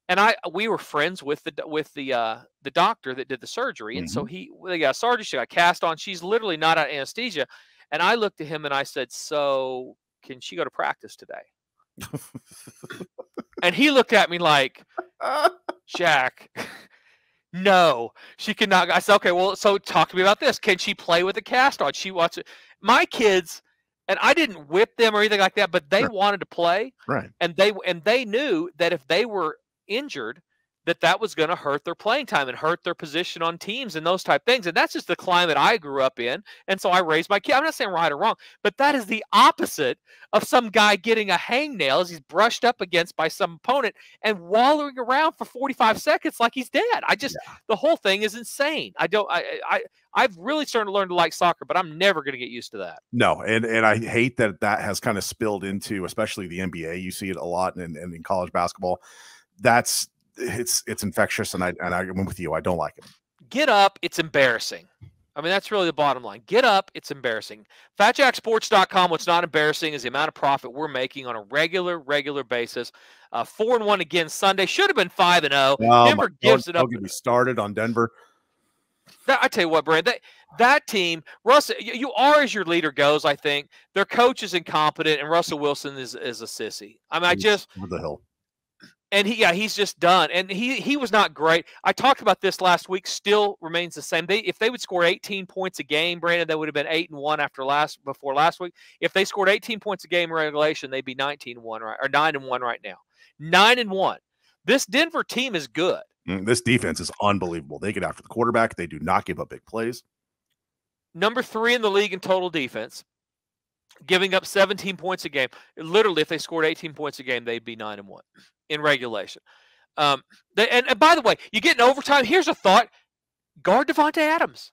Speaker 2: And I we were friends with the with the uh the doctor that did the surgery. And so he they got surgery, she got cast on. She's literally not out anesthesia. And I looked at him and I said, So can she go to practice today? And he looked at me like, Jack, no, she cannot. I said, okay, well, so talk to me about this. Can she play with the cast on? She wants it. My kids, and I didn't whip them or anything like that, but they
Speaker 1: Sure.
Speaker 2: wanted to play,
Speaker 1: right.
Speaker 2: and they and they knew that if they were injured, that that was going to hurt their playing time and hurt their position on teams and those type things. And that's just the climate I grew up in. And so I raised my kid. I'm not saying right or wrong, but that is the opposite of some guy getting a hangnail as he's brushed up against by some opponent and wallowing around for 45 seconds like he's dead. I just the whole thing is insane. I don't I I I've really started to learn to like soccer, but I'm never going to get used to that.
Speaker 1: No, and and I hate that that has kind of spilled into, especially the NBA. You see it a lot, and, and in college basketball. That's it's it's infectious, and I and I'm with you. I don't like it.
Speaker 2: Get up, it's embarrassing. I mean, that's really the bottom line. Get up, it's embarrassing. FatJackSports.com, what's not embarrassing is the amount of profit we're making on a regular, regular basis. Uh, four and one again Sunday. Should have been five and oh.
Speaker 1: Um,
Speaker 2: Denver
Speaker 1: don't-
Speaker 2: gives it
Speaker 1: don't
Speaker 2: up.
Speaker 1: get me started on Denver.
Speaker 2: That, I tell you what, Brad, that, that team, Russell, you, you are as your leader goes, I think. Their coach is incompetent, and Russell Wilson is, is a sissy. I mean, I just,
Speaker 1: over the hill.
Speaker 2: And he yeah he's just done and he he was not great. I talked about this last week still remains the same. They if they would score 18 points a game brandon they would have been 8 and 1 after last before last week. If they scored 18 points a game regulation they'd be 19 1 right or 9 and 1 right now. 9 and 1 this denver team is good.
Speaker 1: Mm, This defense is unbelievable. They get after the quarterback. They do not give up big plays.
Speaker 2: number 3 in the league in total defense giving up 17 points a game. Literally if they scored 18 points a game they'd be 9 and 1 in regulation um, they, and, and by the way you get in overtime here's a thought guard Davante Adams.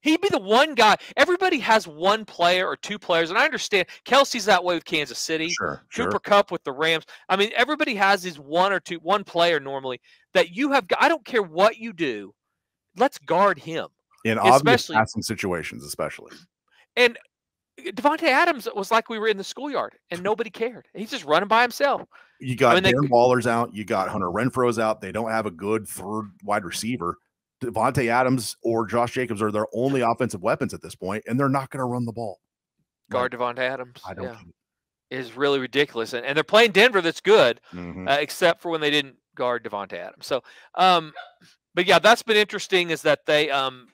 Speaker 2: He'd be the one guy. Everybody has one player or two players, and I understand Kelce's that way with Kansas City.
Speaker 1: Sure,
Speaker 2: Cooper Kupp with the Rams. I mean, everybody has his one or two, one player normally that you have. I don't care what you do, let's guard him.
Speaker 1: In obvious passing situations, especially.
Speaker 2: And Davante Adams was like we were in the schoolyard, and nobody cared. He's just running by himself.
Speaker 1: You got
Speaker 2: mean, they
Speaker 1: Darren
Speaker 2: could-
Speaker 1: Waller's out. You got Hunter Renfrow's out. They don't have a good third wide receiver. Davante Adams or Josh Jacobs are their only offensive weapons at this point, and they're not going to run the ball.
Speaker 2: Guard Davante Adams.
Speaker 1: I don't.
Speaker 2: yeah, is really ridiculous, and, and they're playing Denver. That's good.
Speaker 1: Mhm.
Speaker 2: uh, except for when they didn't guard Davante Adams. So, um, but yeah, that's been interesting. Is that they um,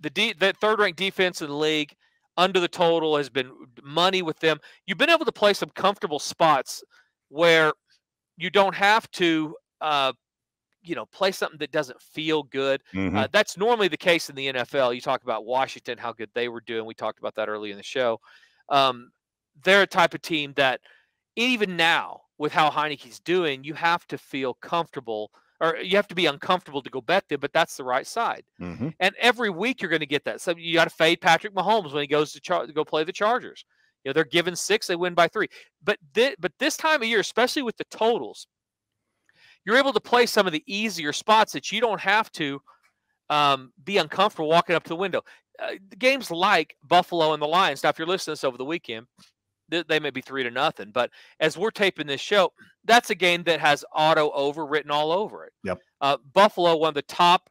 Speaker 2: the de- the third ranked defense in the league under the total has been money with them. You've been able to play some comfortable spots where you don't have to. Uh, you know, play something that doesn't feel good.
Speaker 1: Mhm.
Speaker 2: Uh, that's normally the case in the NFL. You talk about Washington, how good they were doing. We talked about that early in the show. Um, they're a type of team that even now, with how Heinicke's doing, you have to feel comfortable or you have to be uncomfortable to go bet them, but that's the right side.
Speaker 1: Mhm.
Speaker 2: And every week you're going to get that. So you got to fade Patrick Mahomes when he goes to, char- to go play the Chargers. You know, they're given six, they win by three. But thi- but this time of year, especially with the totals, you're able to play some of the easier spots that you don't have to um, be uncomfortable walking up to the window. Uh, games like Buffalo and the Lions. Now, if you're listening to this over the weekend, th- they may be three to nothing. But as we're taping this show, that's a game that has auto over written all over it.
Speaker 1: Yep.
Speaker 2: Uh, Buffalo, one of the top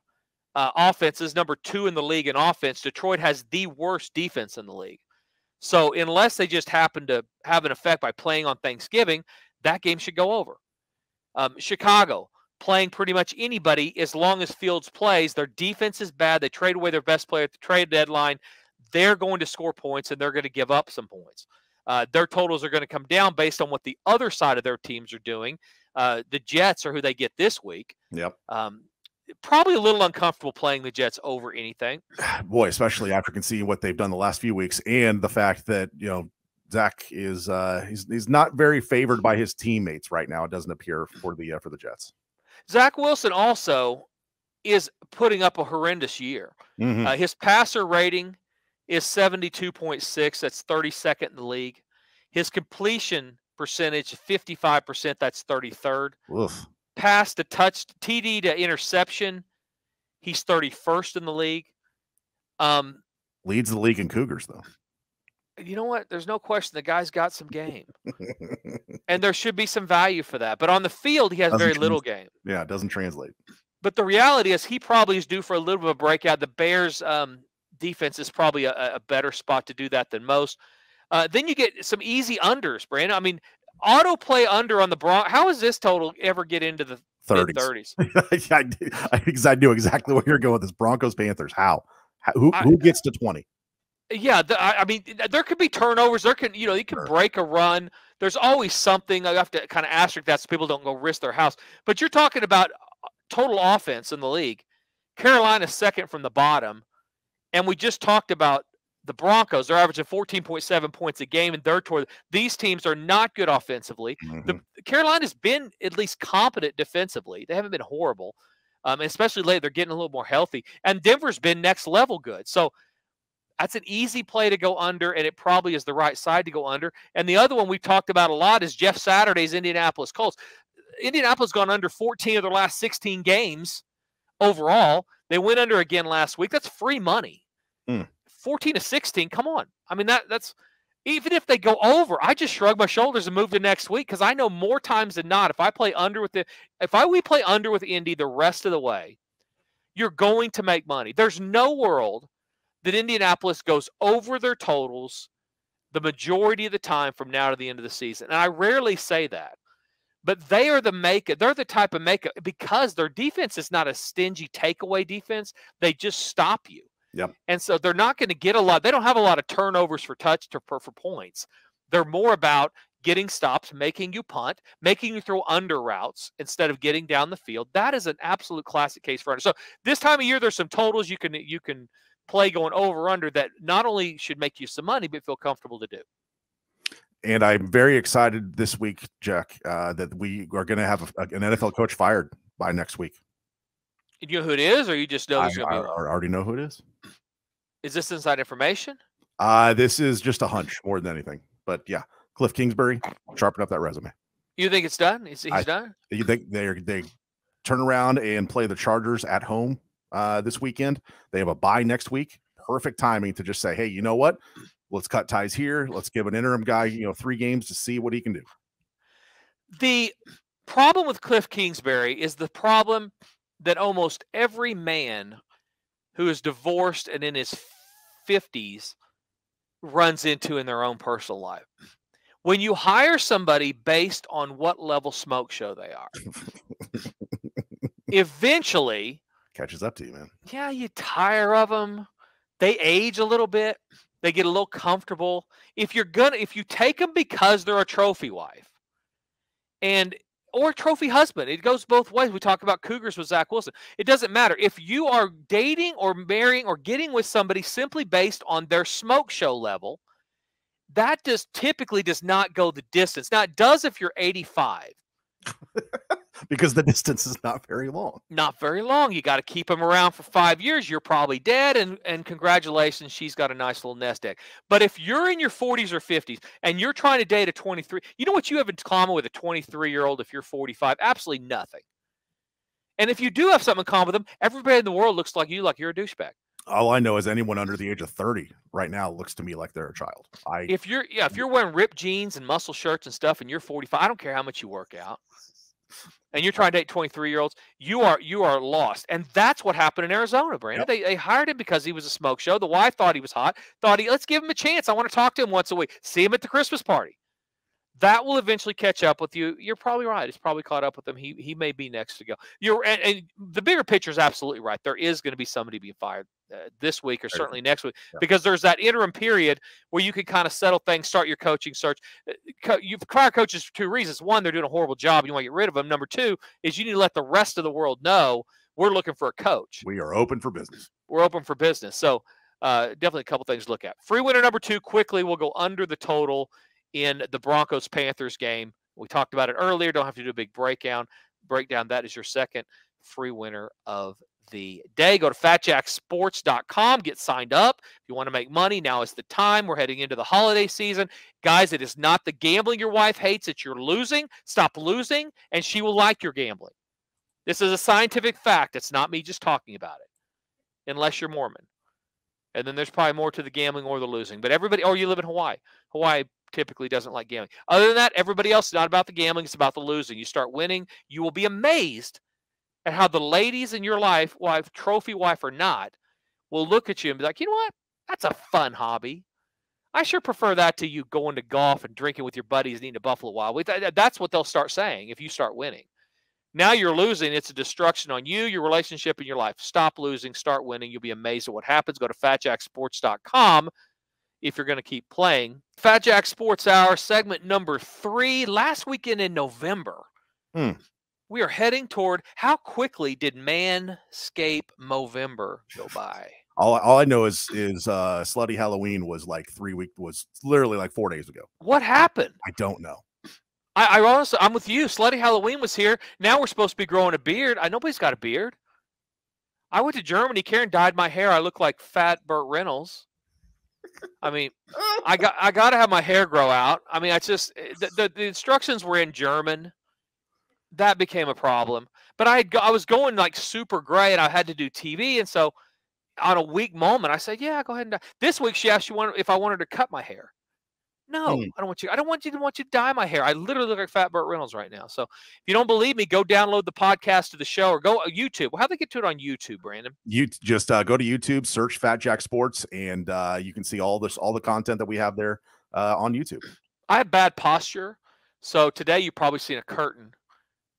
Speaker 2: uh, offenses, number two in the league in offense. Detroit has the worst defense in the league. So unless they just happen to have an effect by playing on Thanksgiving, that game should go over. Um, Chicago playing pretty much anybody as long as Fields plays. Their defense is bad. They trade away their best player at the trade deadline. They're going to score points and they're going to give up some points. Uh, their totals are going to come down based on what the other side of their teams are doing. Uh, the Jets are who they get this week.
Speaker 1: Yep.
Speaker 2: Um, probably a little uncomfortable playing the Jets over anything.
Speaker 1: Boy, especially after seeing what they've done the last few weeks and the fact that you know Zach is uh, he's he's not very favored by his teammates right now. It doesn't appear for the uh, for the Jets.
Speaker 2: Zach Wilson also is putting up a horrendous year.
Speaker 1: Mhm.
Speaker 2: Uh, his passer rating is 72.6. That's 32nd in the league. His completion percentage, 55%. That's 33rd.
Speaker 1: Oof.
Speaker 2: Pass to touch, TD to interception, he's 31st in the league. Um,
Speaker 1: Leads the league in Cougars though.
Speaker 2: you know what? There's no question the guy's got some game, and there should be some value for that. But on the field, he has
Speaker 1: Doesn't
Speaker 2: very little game.
Speaker 1: yeah, it doesn't translate.
Speaker 2: But the reality is, he probably is due for a little bit of a breakout. The Bears' um, defense is probably a, a better spot to do that than most. Uh, then you get some easy unders, Brandon. I mean, auto play under on the Bron. How does this total ever get into the mid
Speaker 1: 30s.
Speaker 2: thirties?
Speaker 1: I, did- I, because I knew exactly where you're going with this. Broncos Panthers. How? How who, who gets to 20?
Speaker 2: Yeah, the, I, I mean, there could be turnovers. There can, you know, you can
Speaker 1: Sure.
Speaker 2: break a run. There's always something. I have to kind of asterisk that so people don't go risk their house. But you're talking about uh, total offense in the league. Carolina second from the bottom, and we just talked about the Broncos. They're averaging 14.7 points a game, and they're toward these teams are not good offensively. The
Speaker 1: Mhm.
Speaker 2: Carolina's been at least competent defensively. They haven't been horrible, um, especially late. They're getting a little more healthy, and Denver's been next level good. So that's an easy play to go under, and it probably is the right side to go under. And the other one we've talked about a lot is Jeff Saturday's Indianapolis Colts. Indianapolis gone under 14 of their last 16 games overall. They went under again last week. That's free money.
Speaker 1: Hmm.
Speaker 2: 14 to 16. Come on. I mean that that's even if they go over, I just shrug my shoulders and move to next week because I know more times than not, if I play under with the if I we play under with Indy the rest of the way, you're going to make money. There's no world that Indianapolis goes over their totals the majority of the time from now to the end of the season. And I rarely say that. But they are the make they're the type of make because their defense is not a stingy takeaway defense. They just stop you.
Speaker 1: Yep.
Speaker 2: And so they're not going to get a lot. They don't have a lot of turnovers for touch to for, for points. They're more about getting stops, making you punt, making you throw under routes instead of getting down the field. That is an absolute classic case for under. So this time of year, there's some totals you can you can play going over under that not only should make you some money but feel comfortable to do.
Speaker 1: And I'm very excited this week, Jack, uh, that we are going to have a, an NFL coach fired by next week.
Speaker 2: You know who it is, or you just know
Speaker 1: I, I-
Speaker 2: be?
Speaker 1: I already know who it is.
Speaker 2: Is this inside information?
Speaker 1: Uh, this is just a hunch more than anything. But yeah, Cliff Kingsbury, sharpen up that resume.
Speaker 2: You think it's done? He's, he's
Speaker 1: I-
Speaker 2: done.
Speaker 1: You think they they turn around and play the Chargers at home uh, this weekend? They have a bye next week. Perfect timing to just say, hey, you know what? Let's cut ties here. Let's give an interim guy, you know, three games to see what he can do.
Speaker 2: The problem with Cliff Kingsbury is the problem that almost every man who is divorced and in his 50s runs into in their own personal life. When you hire somebody based on what level smoke show they are, eventually,
Speaker 1: Catches up to you, man.
Speaker 2: yeah, you tire of them. They age a little bit. They get a little comfortable. If you're gonna, if you take them because they're a trophy wife, and or trophy husband, it goes both ways. We talk about cougars with Zach Wilson. It doesn't matter if you are dating or marrying or getting with somebody simply based on their smoke show level. That just typically does not go the distance. Now it does if you're 85.
Speaker 1: Because the distance is not very long.
Speaker 2: not very long. You got to keep them around for five years. You're probably dead, and and congratulations, she's got a nice little nest egg. But if you're in your 40s or 50s and you're trying to date a 23, you know what you have in common with a 23 year old if you're 45? Absolutely nothing. And if you do have something in common with them, everybody in the world looks like you, like you're a douchebag.
Speaker 1: All I know is anyone under the age of 30 right now looks to me like they're a child. I
Speaker 2: If you're yeah, if mm. you're wearing ripped jeans and muscle shirts and stuff, and you're 45, I don't care how much you work out. And you're trying to date 23 year olds, you are you are lost. And that's what happened in Arizona, Brandon.
Speaker 1: Yep.
Speaker 2: They, they hired him because he was a smoke show. The wife thought he was hot, thought he let's give him a chance. I want to talk to him once a week. See him at the Christmas party. That will eventually catch up with you. You're probably right. It's probably caught up with him. He he may be next to go. You're and, and the bigger picture is absolutely right. There is going to be somebody being fired uh, this week or certainly next week yeah. because there's that interim period where you can kind of settle things, start your coaching search. Uh, you fire coaches for two reasons: one, they're doing a horrible job, you want to get rid of them. Number two is you need to let the rest of the world know we're looking for a coach.
Speaker 1: We are open for business.
Speaker 2: We're open for business. So uh, definitely a couple things to look at. Free winner number two. Quickly, we'll go under the total in the Broncos Panthers game. We talked about it earlier. Don't have to do a big breakdown. Breakdown. That is your second free winner of the day. Go to fatjacksports.com, get signed up. If you want to make money, now is the time. We're heading into the holiday season. Guys, it is not the gambling your wife hates that you're losing. Stop losing, and she will like your gambling. This is a scientific fact. It's not me just talking about it, unless you're Mormon. And then there's probably more to the gambling or the losing. But everybody, or you live in Hawaii. Hawaii typically doesn't like gambling. Other than that, everybody else is not about the gambling, it's about the losing. You start winning, you will be amazed at how the ladies in your life, wife, trophy wife or not, will look at you and be like, you know what? That's a fun hobby. I sure prefer that to you going to golf and drinking with your buddies and eating a Buffalo Wild. That's what they'll start saying if you start winning. Now you're losing. It's a destruction on you, your relationship, and your life. Stop losing. Start winning. You'll be amazed at what happens. Go to fatjacksports.com if you're going to keep playing. Fat Jack Sports Hour, segment number three. Last weekend in November, hmm we are heading toward how quickly did Manscape Movember go by?
Speaker 1: All, all I know is is uh Slutty Halloween was like three week was literally like four days ago.
Speaker 2: What happened?
Speaker 1: I don't know.
Speaker 2: I, I honestly I'm with you. Slutty Halloween was here. Now we're supposed to be growing a beard. I nobody's got a beard. I went to Germany. Karen dyed my hair. I look like fat Burt Reynolds. I mean, I got I got to have my hair grow out. I mean, I just eh, the, the, the instructions were in German that became a problem. But I had, I was going like super gray, and I had to do TV, and so on a weak moment, I said, "Yeah, go ahead and." This week, she asked you if I wanted to cut my hair. No, mm. I don't want you. I don't want you to want you to dye my hair. I literally look like Fat Burt Reynolds right now. So if you don't believe me, go download the podcast of the show or go uh, YouTube. How do they get to it on YouTube, Brandon?
Speaker 1: You just uh, go to YouTube, search Fat Jack Sports, and uh, you can see all this, all the content that we have there uh, on YouTube.
Speaker 2: I have bad posture, so today you probably seen a curtain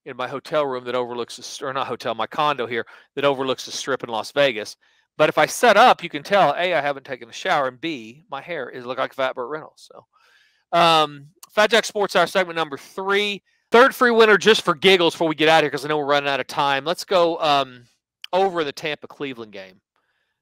Speaker 2: in my hotel room that overlooks the, or not hotel, my condo here that overlooks the strip in Las Vegas. But if I set up, you can tell A, I haven't taken a shower, and B, my hair is look like Fat Burt Reynolds. So, um, Fat Jack Sports Hour segment number three, third free winner just for giggles before we get out of here because I know we're running out of time. Let's go um, over the Tampa Cleveland game.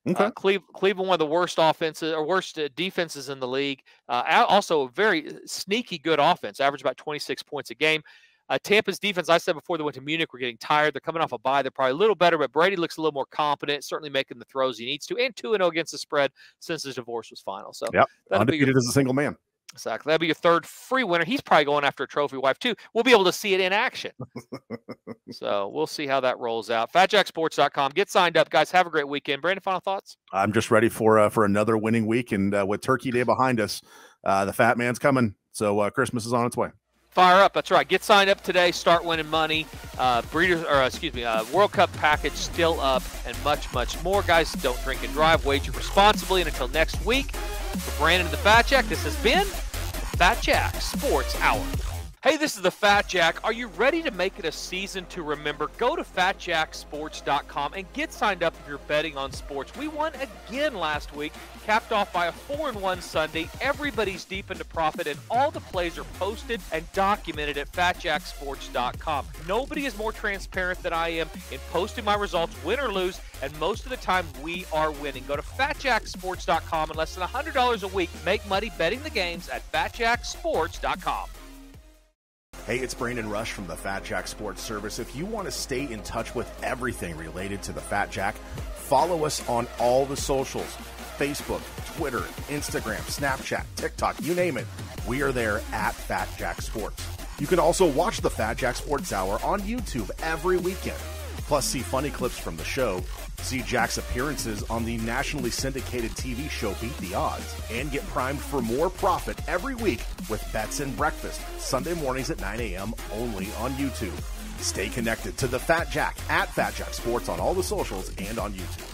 Speaker 2: Okay. Uh, Cleve, Cleveland, one of the worst offenses or worst uh, defenses in the league. Uh, also, a very uh, sneaky good offense, average about 26 points a game. Uh, Tampa's defense, I said before they went to Munich, we're getting tired. They're coming off a bye. They're probably a little better, but Brady looks a little more competent, certainly making the throws he needs to, and 2 0 against the spread since his divorce was final. So,
Speaker 1: yep. undefeated your, as a single man.
Speaker 2: Exactly. That'll be your third free winner. He's probably going after a trophy wife, too. We'll be able to see it in action. so, we'll see how that rolls out. FatJackSports.com. Get signed up, guys. Have a great weekend. Brandon, final thoughts?
Speaker 1: I'm just ready for uh, for another winning week. And uh, with Turkey Day behind us, uh, the fat man's coming. So, uh, Christmas is on its way.
Speaker 2: Fire up. That's right. Get signed up today. Start winning money. Uh, breeders, or excuse me, uh, World Cup package still up, and much, much more. Guys, don't drink and drive. Wager responsibly. And until next week, for Brandon and the Fat Jack, this has been Fat Jack Sports Hour. Hey, this is the Fat Jack. Are you ready to make it a season to remember? Go to fatjacksports.com and get signed up if you're betting on sports. We won again last week, capped off by a 4 and 1 Sunday. Everybody's deep into profit, and all the plays are posted and documented at fatjacksports.com. Nobody is more transparent than I am in posting my results, win or lose, and most of the time we are winning. Go to fatjacksports.com and less than $100 a week. Make money betting the games at fatjacksports.com.
Speaker 1: Hey, it's Brandon Rush from the Fat Jack Sports Service. If you want to stay in touch with everything related to the Fat Jack, follow us on all the socials Facebook, Twitter, Instagram, Snapchat, TikTok, you name it. We are there at Fat Jack Sports. You can also watch the Fat Jack Sports Hour on YouTube every weekend. Plus, see funny clips from the show See Jack's appearances on the nationally syndicated TV show Beat the Odds and get primed for more profit every week with Bets and Breakfast, Sunday mornings at 9 a.m. only on YouTube. Stay connected to the Fat Jack at Fat Jack Sports on all the socials and on YouTube.